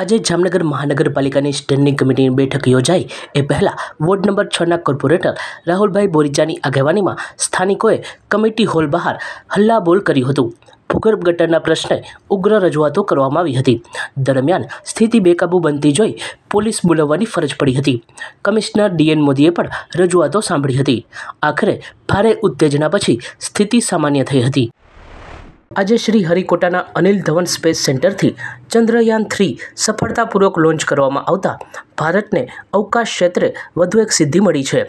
આજે જામનગર મહાનગરપાલિકાની સ્ટેન્ડિંગ કમિટીની બેઠક યોજાઈ. એ પહેલાં વોર્ડ નંબર છના કોર્પોરેટર રાહુલભાઈ બોરીચાની આગેવાનીમાં સ્થાનિકોએ કમિટી હોલ બહાર હલ્લાબોલ કર્યું હતું. ભૂગર્ભ ગટરના પ્રશ્ને ઉગ્ર રજૂઆતો કરવામાં આવી હતી. દરમિયાન સ્થિતિ બેકાબૂ બનતી જોઈ પોલીસ બોલાવવાની ફરજ પડી હતી. કમિશનર ડીએન મોદીએ પણ રજૂઆતો સાંભળી હતી. આખરે ભારે ઉત્તેજના પછી સ્થિતિ સામાન્ય થઈ હતી. આજે શ્રી હરિકોટાના અનિલ ધવન સ્પેસ સેન્ટરથી ચંદ્રયાન થ્રી સફળતાપૂર્વક લોન્ચ કરવામાં આવતા ભારતને અવકાશ ક્ષેત્રે વધુ એક સિદ્ધિ મળી છે.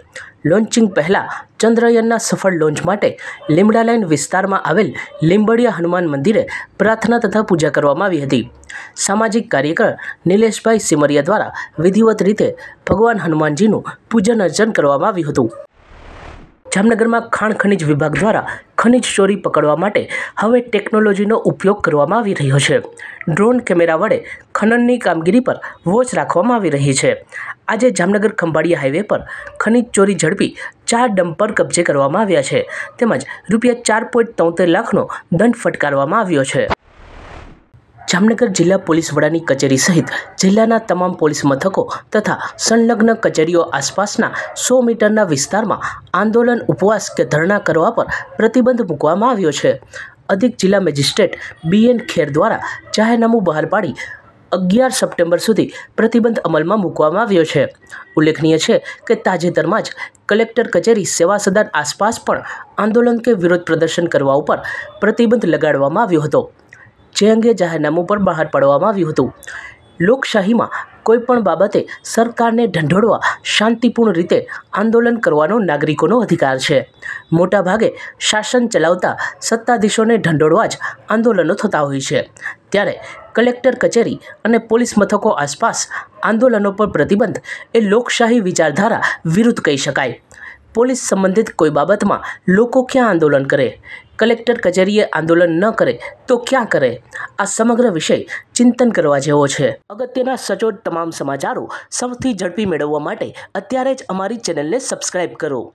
લોન્ચિંગ પહેલાં ચંદ્રયાનના સફળ લોન્ચ માટે લીમડા લાઇન વિસ્તારમાં આવેલ લીંબડિયા હનુમાન મંદિરે પ્રાર્થના તથા પૂજા કરવામાં આવી હતી. સામાજિક કાર્યકર નિલેશભાઈ સિમરિયા દ્વારા વિધિવત રીતે ભગવાન હનુમાનજીનું પૂજન અર્ચન કરવામાં આવ્યું હતું. જામનગરમાં ખાણ ખનિજ વિભાગ દ્વારા ખનિજ ચોરી પકડવા માટે હવે ટેકનોલોજીનો ઉપયોગ કરવામાં આવી રહ્યો છે. ડ્રોન કેમેરા વડે ખનનની કામગીરી પર વોચ રાખવામાં આવી રહી છે. આજે જામનગર ખંભાળિયા હાઈવે પર ખનિજ ચોરી ઝડપી ચાર ડમ્પર કબજે કરવામાં આવ્યા છે. તેમજ રૂપિયા ચાર પોઈન્ટ તોતેર લાખનો દંડ ફટકારવામાં આવ્યો છે. જામનગર જિલ્લા પોલીસ વડાની કચેરી સહિત જિલ્લાના તમામ પોલીસ મથકો તથા સંલગ્ન કચેરીઓ આસપાસના સો મીટરના વિસ્તારમાં આંદોલન, ઉપવાસ કે ધરણા કરવા પર પ્રતિબંધ મૂકવામાં આવ્યો છે. અધિક જિલ્લા મેજિસ્ટ્રેટ બી એન ખેર દ્વારા જાહેરનામું બહાર પાડી અગિયાર સપ્ટેમ્બર સુધી પ્રતિબંધ અમલમાં મૂકવામાં આવ્યો છે. ઉલ્લેખનીય છે કે તાજેતરમાં જ કલેક્ટર કચેરી સેવા સદન આસપાસ પણ આંદોલન કે વિરોધ પ્રદર્શન કરવા ઉપર પ્રતિબંધ લગાડવામાં આવ્યો હતો. જે અંગે જાહેરનામું પણ બહાર પાડવામાં આવ્યું હતું. લોકશાહીમાં કોઈપણ બાબતે સરકારને ઢંઢોળવા શાંતિપૂર્ણ રીતે આંદોલન કરવાનો નાગરિકોનો અધિકાર છે. મોટાભાગે શાસન ચલાવતા સત્તાધીશોને ઢંઢોળવા જ આંદોલનો થતા હોય છે. ત્યારે કલેક્ટર કચેરી અને પોલીસ મથકો આસપાસ આંદોલનો પર પ્રતિબંધ એ લોકશાહી વિચારધારા વિરુદ્ધ કહી શકાય. પોલીસ સંબંધિત કોઈ બાબતમાં લોકો ક્યાં આંદોલન કરે? કલેક્ટર કચેરીએ આંદોલન ન કરે તો ક્યાં કરે? આ સમગ્ર વિષય ચિંતન કરવા જેવો છે. અગત્યના સચોટ તમામ સમાચારો સૌથી ઝડપી મેળવવા માટે અત્યારે જ અમારી ચેનલને સબસ્ક્રાઇબ કરો.